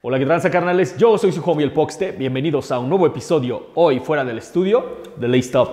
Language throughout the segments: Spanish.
Hola, ¿qué tranza carnales? Yo soy su homie el Poxte. Bienvenidos a un nuevo episodio hoy fuera del estudio de Laced Up.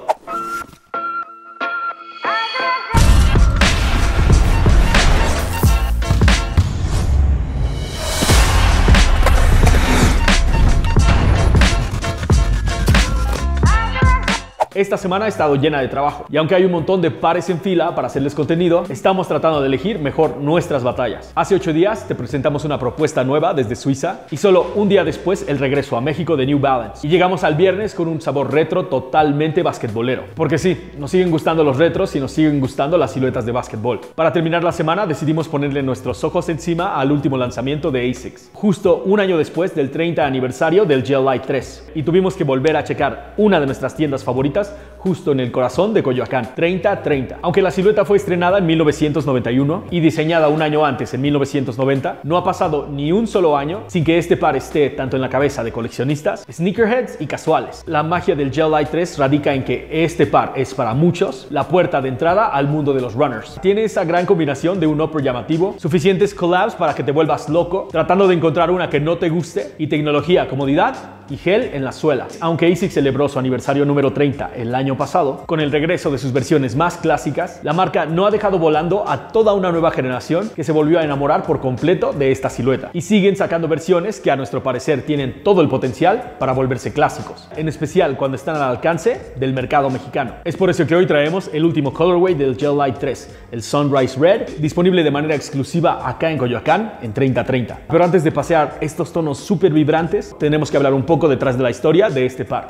Esta semana ha estado llena de trabajo y aunque hay un montón de pares en fila para hacerles contenido, estamos tratando de elegir mejor nuestras batallas. Hace ocho días te presentamos una propuesta nueva desde Suiza y solo un día después el regreso a México de New Balance. Y llegamos al viernes con un sabor retro totalmente basquetbolero. Porque sí, nos siguen gustando los retros y nos siguen gustando las siluetas de basquetbol. Para terminar la semana decidimos ponerle nuestros ojos encima al último lanzamiento de ASICS, justo un año después del 30 aniversario del Gel Light 3. Y tuvimos que volver a checar una de nuestras tiendas favoritas justo en el corazón de Coyoacán, 3030. Aunque la silueta fue estrenada en 1991 y diseñada un año antes, en 1990, no ha pasado ni un solo año sin que este par esté tanto en la cabeza de coleccionistas, sneakerheads y casuales. La magia del Gel Light 3 radica en que este par es para muchos la puerta de entrada al mundo de los runners. Tiene esa gran combinación de un upper llamativo, suficientes collabs para que te vuelvas loco, tratando de encontrar una que no te guste, y tecnología, comodidad y gel en las suelas. Aunque ASICS celebró su aniversario número 30 el año pasado, con el regreso de sus versiones más clásicas, la marca no ha dejado volando a toda una nueva generación que se volvió a enamorar por completo de esta silueta. Y siguen sacando versiones que a nuestro parecer tienen todo el potencial para volverse clásicos, en especial cuando están al alcance del mercado mexicano. Es por eso que hoy traemos el último colorway del Gel Light 3, el Sunrise Red, disponible de manera exclusiva acá en Coyoacán en 3030. Pero antes de pasear estos tonos súper vibrantes, tenemos que hablar un poco detrás de la historia de este par.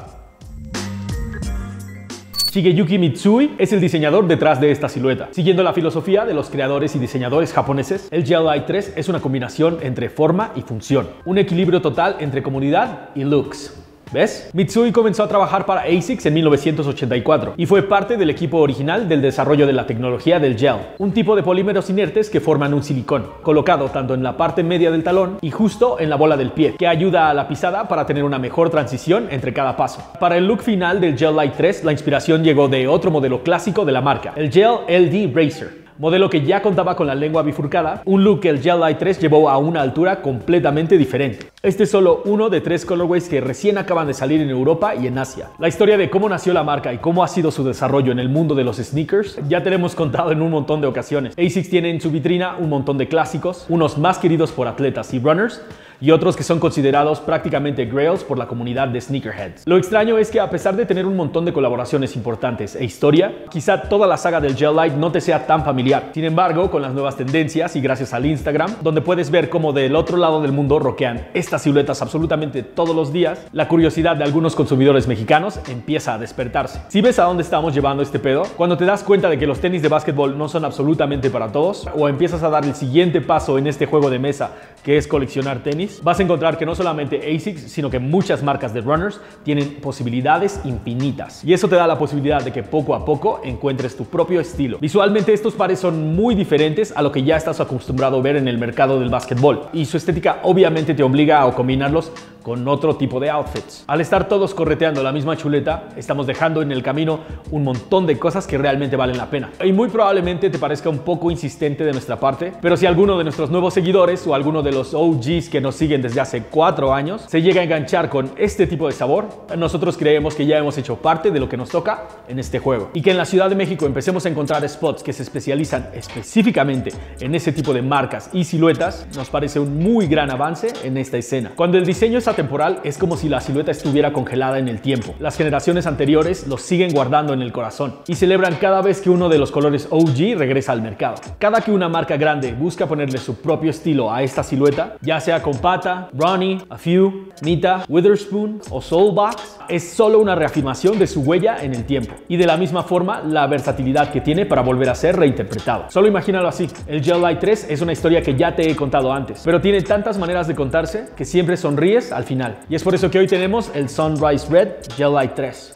Shigeyuki Mitsui es el diseñador detrás de esta silueta. Siguiendo la filosofía de los creadores y diseñadores japoneses, el GLI 3 es una combinación entre forma y función, un equilibrio total entre comunidad y looks. ¿Ves? Mitsui comenzó a trabajar para ASICS en 1984 y fue parte del equipo original del desarrollo de la tecnología del gel, un tipo de polímeros inertes que forman un silicón, colocado tanto en la parte media del talón y justo en la bola del pie, que ayuda a la pisada para tener una mejor transición entre cada paso. Para el look final del Gel Light 3, la inspiración llegó de otro modelo clásico de la marca, el Gel LD Racer modelo que ya contaba con la lengua bifurcada, un look que el Gel Light 3 llevó a una altura completamente diferente. Este es solo uno de tres colorways que recién acaban de salir en Europa y en Asia. La historia de cómo nació la marca y cómo ha sido su desarrollo en el mundo de los sneakers ya te lo hemos contado en un montón de ocasiones. ASICS tiene en su vitrina un montón de clásicos, unos más queridos por atletas y runners, y otros que son considerados prácticamente grails por la comunidad de sneakerheads. Lo extraño es que a pesar de tener un montón de colaboraciones importantes e historia, quizá toda la saga del Gel Light no te sea tan familiar. Sin embargo, con las nuevas tendencias y gracias al Instagram, donde puedes ver cómo del otro lado del mundo roquean estas siluetas absolutamente todos los días, la curiosidad de algunos consumidores mexicanos empieza a despertarse. Si ves a dónde estamos llevando este pedo, cuando te das cuenta de que los tenis de básquetbol no son absolutamente para todos, o empiezas a dar el siguiente paso en este juego de mesa que es coleccionar tenis, vas a encontrar que no solamente ASICS, sino que muchas marcas de runners tienen posibilidades infinitas. Y eso te da la posibilidad de que poco a poco encuentres tu propio estilo. Visualmente estos pares son muy diferentes a lo que ya estás acostumbrado a ver en el mercado del básquetbol. Y su estética obviamente te obliga a combinarlos con otro tipo de outfits. Al estar todos correteando la misma chuleta, estamos dejando en el camino un montón de cosas que realmente valen la pena. Y muy probablemente te parezca un poco insistente de nuestra parte, pero si alguno de nuestros nuevos seguidores o alguno de los OGs que nos siguen desde hace cuatro años se llega a enganchar con este tipo de sabor, nosotros creemos que ya hemos hecho parte de lo que nos toca en este juego. Y que en la Ciudad de México empecemos a encontrar spots que se especializan específicamente en ese tipo de marcas y siluetas, nos parece un muy gran avance en esta escena. Cuando el diseño es temporal es como si la silueta estuviera congelada en el tiempo. Las generaciones anteriores los siguen guardando en el corazón y celebran cada vez que uno de los colores OG regresa al mercado. Cada que una marca grande busca ponerle su propio estilo a esta silueta, ya sea con Pata, Ronnie, A Few, Nita, Witherspoon o Soulbox, es solo una reafirmación de su huella en el tiempo y de la misma forma la versatilidad que tiene para volver a ser reinterpretado. Solo imagínalo así, el Gel Light 3 es una historia que ya te he contado antes, pero tiene tantas maneras de contarse que siempre sonríes al final. Y es por eso que hoy tenemos el Sunrise Red Gel Light 3.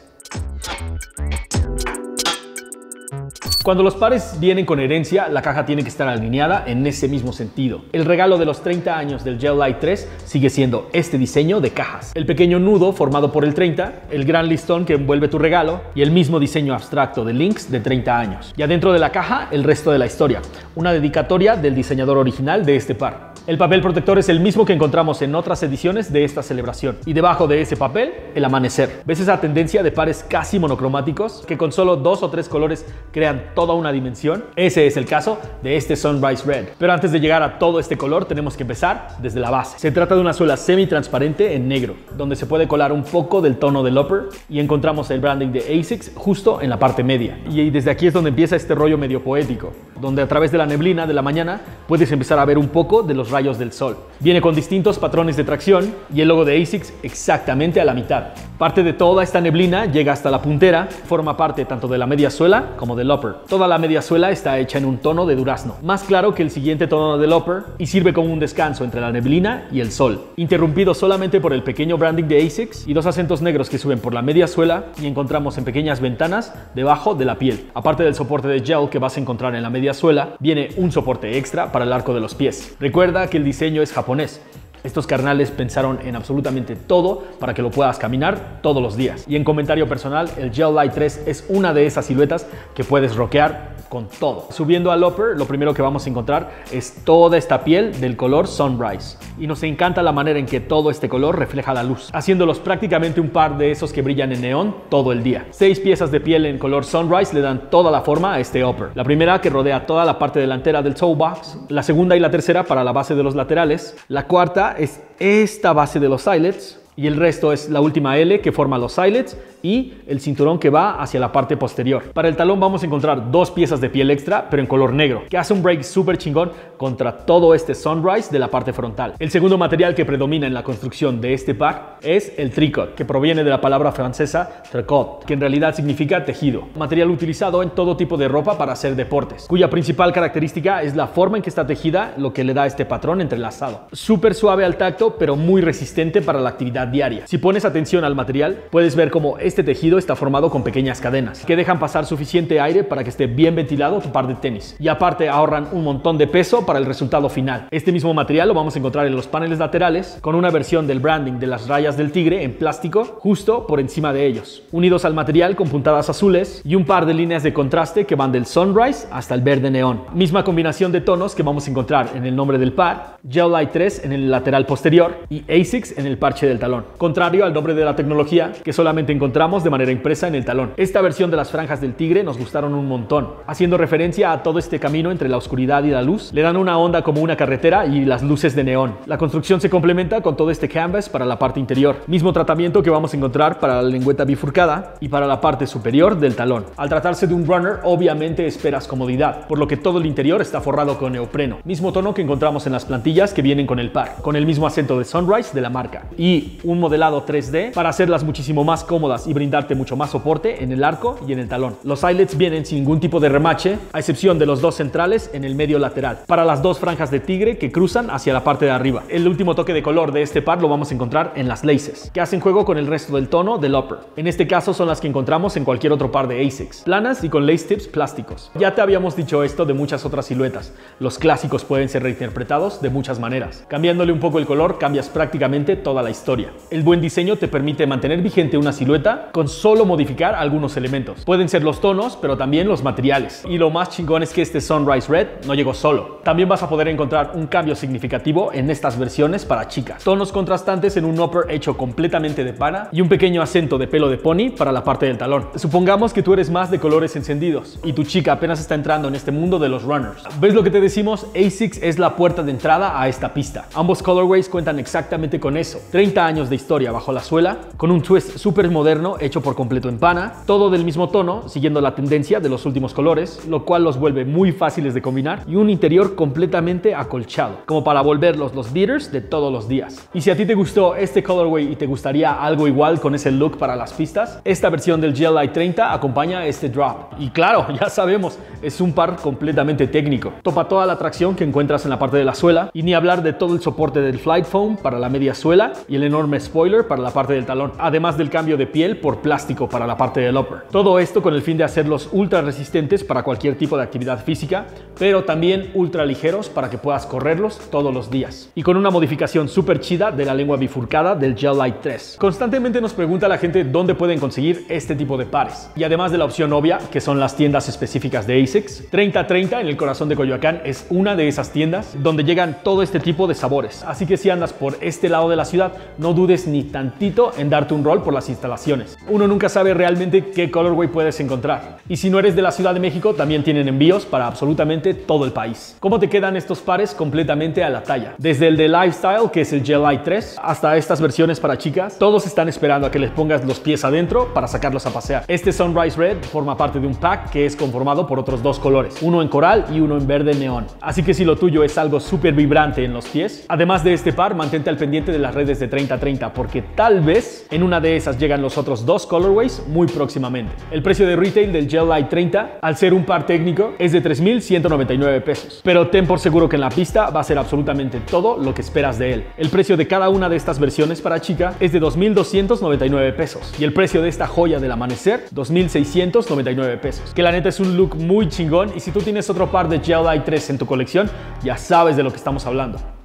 Cuando los pares vienen con herencia, la caja tiene que estar alineada en ese mismo sentido. El regalo de los 30 años del Gel Light 3 sigue siendo este diseño de cajas. El pequeño nudo formado por el 30, el gran listón que envuelve tu regalo y el mismo diseño abstracto de Links de 30 años. Y adentro de la caja, el resto de la historia, una dedicatoria del diseñador original de este par. El papel protector es el mismo que encontramos en otras ediciones de esta celebración. Y debajo de ese papel, el amanecer. ¿Ves esa tendencia de pares casi monocromáticos que con solo dos o tres colores crean toda una dimensión? Ese es el caso de este Sunrise Red. Pero antes de llegar a todo este color, tenemos que empezar desde la base. Se trata de una suela semi-transparente en negro, donde se puede colar un poco del tono del upper y encontramos el branding de ASICS justo en la parte media. Y desde aquí es donde empieza este rollo medio poético, donde a través de la neblina de la mañana puedes empezar a ver un poco de los rayos del sol. Viene con distintos patrones de tracción y el logo de ASICS exactamente a la mitad. Parte de toda esta neblina llega hasta la puntera, forma parte tanto de la media suela como del upper. Toda la media suela está hecha en un tono de durazno, más claro que el siguiente tono del upper y sirve como un descanso entre la neblina y el sol, interrumpido solamente por el pequeño branding de ASICS y dos acentos negros que suben por la media suela y encontramos en pequeñas ventanas debajo de la piel. Aparte del soporte de gel que vas a encontrar en la media suela, viene un soporte extra para el arco de los pies. Recuerda que el diseño es japonés, estos carnales pensaron en absolutamente todo para que lo puedas caminar todos los días. Y en comentario personal, el Gel Light 3 es una de esas siluetas que puedes rockear con todo. Subiendo al upper, lo primero que vamos a encontrar es toda esta piel del color Sunrise. Y nos encanta la manera en que todo este color refleja la luz, haciéndolos prácticamente un par de esos que brillan en neón todo el día. Seis piezas de piel en color Sunrise le dan toda la forma a este upper. La primera que rodea toda la parte delantera del toe box, la segunda y la tercera para la base de los laterales, la cuarta es esta base de los eyelets, y el resto es la última L que forma los eyelets y el cinturón que va hacia la parte posterior. Para el talón vamos a encontrar dos piezas de piel extra, pero en color negro, que hace un break súper chingón contra todo este sunrise de la parte frontal. El segundo material que predomina en la construcción de este pack es el tricot, que proviene de la palabra francesa tricot, que en realidad significa tejido. Material utilizado en todo tipo de ropa para hacer deportes, cuya principal característica es la forma en que está tejida, lo que le da este patrón entrelazado. Súper suave al tacto, pero muy resistente para la actividad diaria. Si pones atención al material, puedes ver cómo este tejido está formado con pequeñas cadenas que dejan pasar suficiente aire para que esté bien ventilado tu par de tenis. Y aparte ahorran un montón de peso para el resultado final. Este mismo material lo vamos a encontrar en los paneles laterales con una versión del branding de las rayas del tigre en plástico justo por encima de ellos, unidos al material con puntadas azules y un par de líneas de contraste que van del sunrise hasta el verde neón. Misma combinación de tonos que vamos a encontrar en el nombre del par, Gel Light 3 en el lateral posterior y ASICS en el parche del talón. Contrario al nombre de la tecnología que solamente encontramos de manera impresa en el talón. Esta versión de las franjas del tigre nos gustaron un montón, haciendo referencia a todo este camino entre la oscuridad y la luz. Le dan una onda como una carretera y las luces de neón. La construcción se complementa con todo este canvas para la parte interior. Mismo tratamiento que vamos a encontrar para la lengüeta bifurcada y para la parte superior del talón. Al tratarse de un runner, obviamente esperas comodidad, por lo que todo el interior está forrado con neopreno. Mismo tono que encontramos en las plantillas que vienen con el par, con el mismo acento de Sunrise de la marca. Y un modelado 3D para hacerlas muchísimo más cómodas y brindarte mucho más soporte en el arco y en el talón. Los eyelets vienen sin ningún tipo de remache, a excepción de los dos centrales en el medio lateral, para las dos franjas de tigre que cruzan hacia la parte de arriba. El último toque de color de este par lo vamos a encontrar en las laces, que hacen juego con el resto del tono del upper. En este caso son las que encontramos en cualquier otro par de ASICS, planas y con lace tips plásticos. Ya te habíamos dicho esto de muchas otras siluetas. Los clásicos pueden ser reinterpretados de muchas maneras. Cambiándole un poco el color cambias prácticamente toda la historia. El buen diseño te permite mantener vigente una silueta con solo modificar algunos elementos. Pueden ser los tonos, pero también los materiales. Y lo más chingón es que este Sunrise Red no llegó solo. También vas a poder encontrar un cambio significativo en estas versiones para chicas. Tonos contrastantes en un upper hecho completamente de pana y un pequeño acento de pelo de pony para la parte del talón. Supongamos que tú eres más de colores encendidos y tu chica apenas está entrando en este mundo de los runners. ¿Ves lo que te decimos? ASICS es la puerta de entrada a esta pista. Ambos colorways cuentan exactamente con eso. 30 años de historia bajo la suela, con un twist súper moderno hecho por completo en pana, todo del mismo tono, siguiendo la tendencia de los últimos colores, lo cual los vuelve muy fáciles de combinar y un interior completamente acolchado, como para volverlos los beaters de todos los días. Y si a ti te gustó este colorway y te gustaría algo igual con ese look para las pistas, esta versión del GLI 30 acompaña este drop. Y claro, ya sabemos, es un par completamente técnico. Topa toda la tracción que encuentras en la parte de la suela y ni hablar de todo el soporte del flight foam para la media suela y el enorme spoiler para la parte del talón, además del cambio de piel por plástico para la parte del upper. Todo esto con el fin de hacerlos ultra resistentes para cualquier tipo de actividad física, pero también ultra ligeros para que puedas correrlos todos los días. Y con una modificación súper chida de la lengua bifurcada del Gel Light 3. Constantemente nos pregunta la gente dónde pueden conseguir este tipo de pares. Y además de la opción obvia, que son las tiendas específicas de ASICS, 3030 en el corazón de Coyoacán es una de esas tiendas donde llegan todo este tipo de sabores. Así que si andas por este lado de la ciudad, no dudes ni tantito en darte un rol por las instalaciones. Uno nunca sabe realmente qué colorway puedes encontrar. Y si no eres de la Ciudad de México, también tienen envíos para absolutamente todo el país. ¿Cómo te quedan estos pares completamente a la talla? Desde el de Lifestyle, que es el Gel Light 3, hasta estas versiones para chicas, todos están esperando a que les pongas los pies adentro para sacarlos a pasear. Este Sunrise Red forma parte de un pack que es conformado por otros dos colores, uno en coral y uno en verde neón. Así que si lo tuyo es algo súper vibrante en los pies, además de este par, mantente al pendiente de las redes de 3030 porque tal vez en una de esas llegan los otros dos colorways muy próximamente. El precio de retail del Gel Light 30, al ser un par técnico, es de 3.199 pesos. Pero ten por seguro que en la pista va a ser absolutamente todo lo que esperas de él. El precio de cada una de estas versiones para chica es de 2.299 pesos. Y el precio de esta joya del amanecer, 2.699 pesos. Que la neta es un look muy chingón y si tú tienes otro par de Gel Light 3 en tu colección, ya sabes de lo que estamos hablando.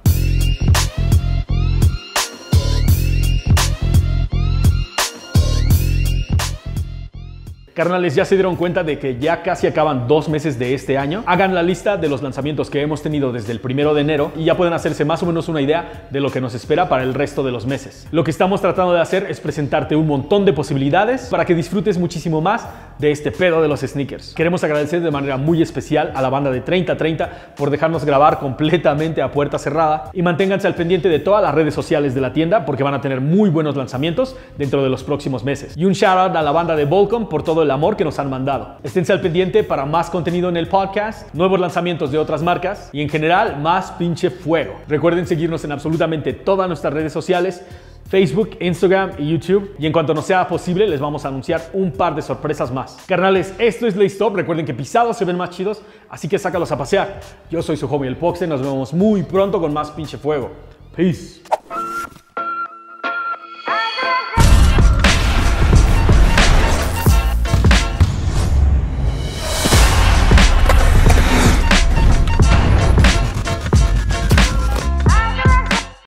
Carnales, ya se dieron cuenta de que ya casi acaban dos meses de este año. Hagan la lista de los lanzamientos que hemos tenido desde el primero de enero y ya pueden hacerse más o menos una idea de lo que nos espera para el resto de los meses. Lo que estamos tratando de hacer es presentarte un montón de posibilidades para que disfrutes muchísimo más de este pedo de los sneakers. Queremos agradecer de manera muy especial a la banda de 3030 por dejarnos grabar completamente a puerta cerrada y manténganse al pendiente de todas las redes sociales de la tienda porque van a tener muy buenos lanzamientos dentro de los próximos meses. Y un shout out a la banda de Volcom por todo el amor que nos han mandado. Esténse al pendiente para más contenido en el podcast, nuevos lanzamientos de otras marcas y en general más pinche fuego. Recuerden seguirnos en absolutamente todas nuestras redes sociales. Facebook, Instagram y YouTube. Y en cuanto nos sea posible, les vamos a anunciar un par de sorpresas más. Carnales, esto es Lay Stop. Recuerden que pisados se ven más chidos, así que sácalos a pasear. Yo soy su homie el Poxe. Nos vemos muy pronto con más pinche fuego. Peace.